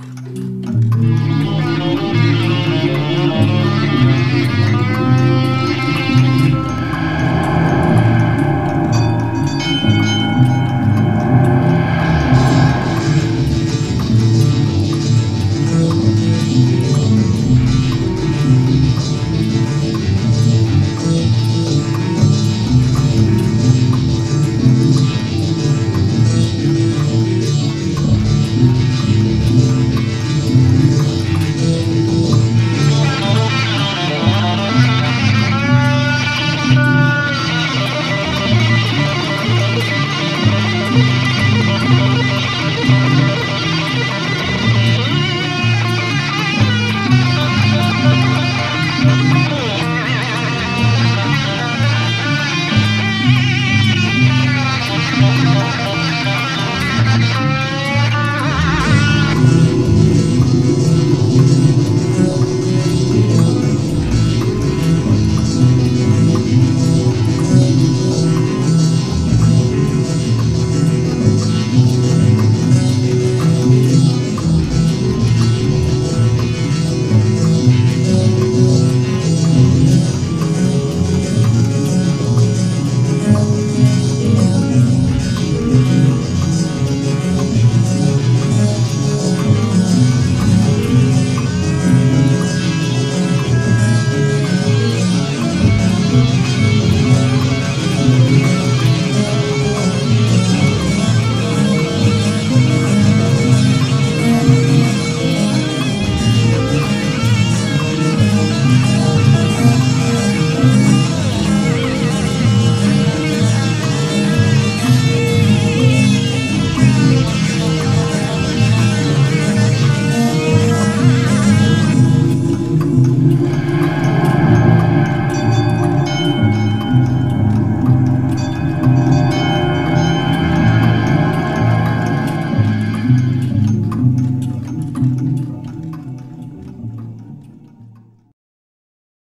Música